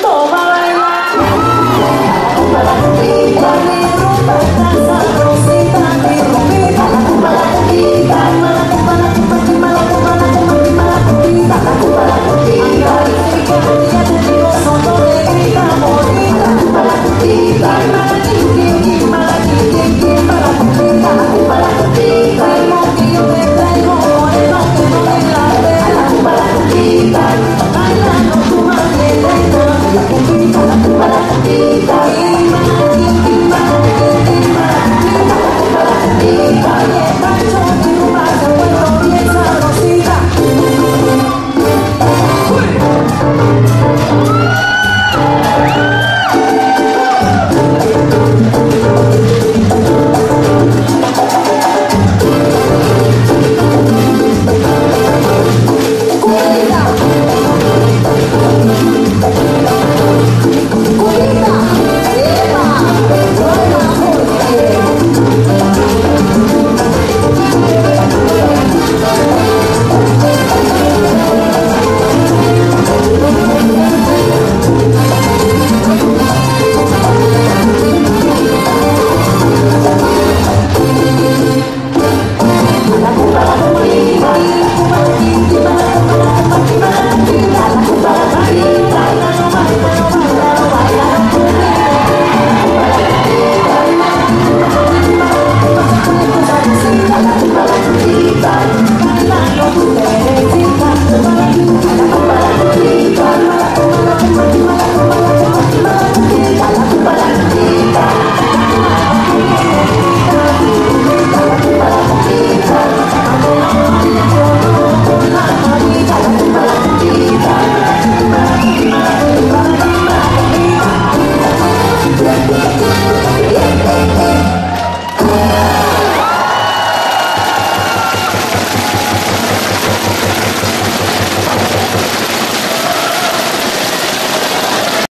Toma bailar, toma Thank you.